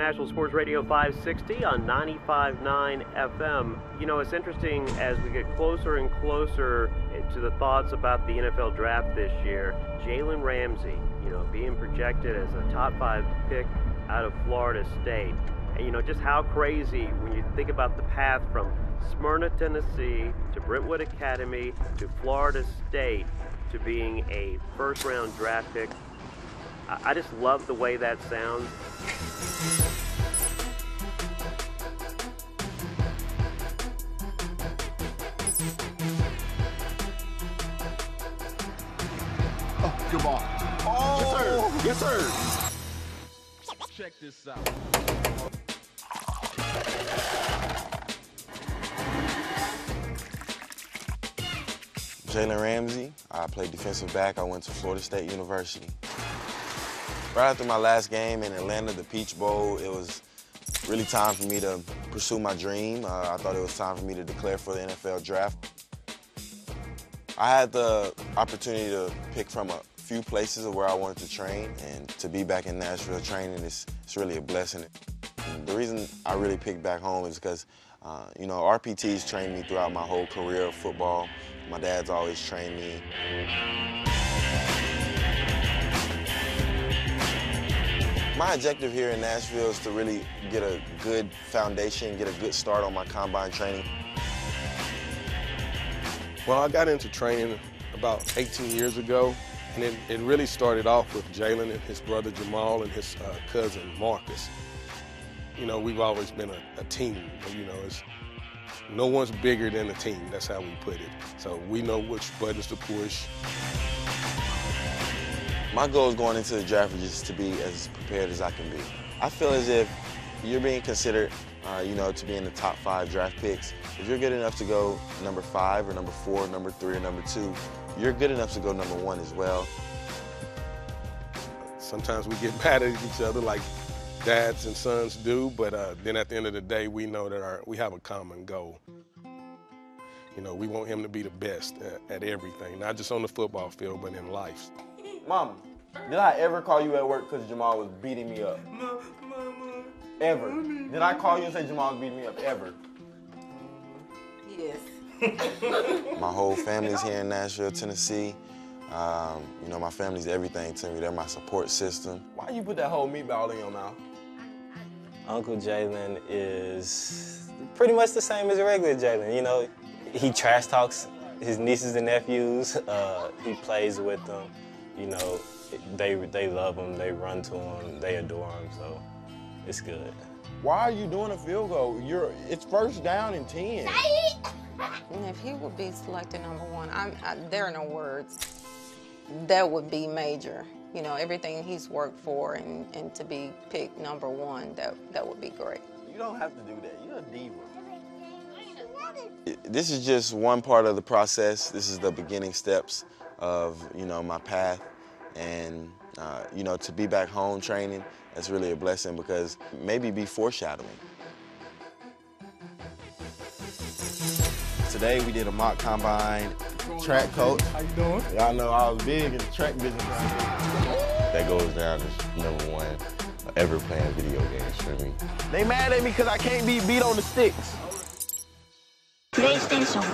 National Sports Radio 560 on 95.9 FM. You know, it's interesting as we get closer and closer to the thoughts about the NFL draft this year. Jalen Ramsey, you know, being projected as a top five pick out of Florida State. And, you know, just how crazy when you think about the path from Smyrna, Tennessee to Brentwood Academy to Florida State to being a first round draft pick. I just love the way that sounds. Oh, good ball. Oh. Yes, sir. Oh. Yes, sir. Check this out. Jalen Ramsey. I played defensive back. I went to Florida State University. Right after my last game in Atlanta, the Peach Bowl, it was really time for me to pursue my dream. Uh, I thought it was time for me to declare for the NFL draft. I had the opportunity to pick from a few places of where I wanted to train, and to be back in Nashville training is it's really a blessing. And the reason I really picked back home is because, uh, you know, RPT's trained me throughout my whole career of football. My dad's always trained me. My objective here in Nashville is to really get a good foundation, get a good start on my combine training. Well, I got into training about 18 years ago, and it, it really started off with Jalen and his brother Jamal and his uh, cousin Marcus. You know, we've always been a, a team. You know, it's no one's bigger than a team. That's how we put it. So we know which buttons to push. My goal is going into the draft is just to be as prepared as I can be. I feel as if you're being considered, uh, you know, to be in the top five draft picks. If you're good enough to go number five or number four, number three or number two, you're good enough to go number one as well. Sometimes we get mad at each other like dads and sons do, but uh, then at the end of the day, we know that our, we have a common goal. You know, we want him to be the best at, at everything, not just on the football field, but in life. Mama, did I ever call you at work because Jamal was beating me up? Ever. Did I call you and say Jamal was beating me up? Ever. Yes. my whole family's here in Nashville, Tennessee. Um, you know, my family's everything to me. They're my support system. Why you put that whole meatball in your mouth? Uncle Jalen is pretty much the same as a regular Jalen. You know, he trash talks his nieces and nephews. Uh, he plays with them you know, they they love him, they run to him, they adore him, so it's good. Why are you doing a field goal? You're it's first down and ten. And if he would be selected number one, I'm, I, there are no words. That would be major. You know, everything he's worked for, and, and to be picked number one, that that would be great. You don't have to do that. You're a diva. This is just one part of the process. This is the beginning steps of you know my path, and uh, you know to be back home training, that's really a blessing because maybe be foreshadowing. Today we did a mock combine track coach. How you doing? Y'all know I was big in the track business. That goes down as number one ever playing video games for me. They mad at me because I can't be beat on the sticks. PlayStation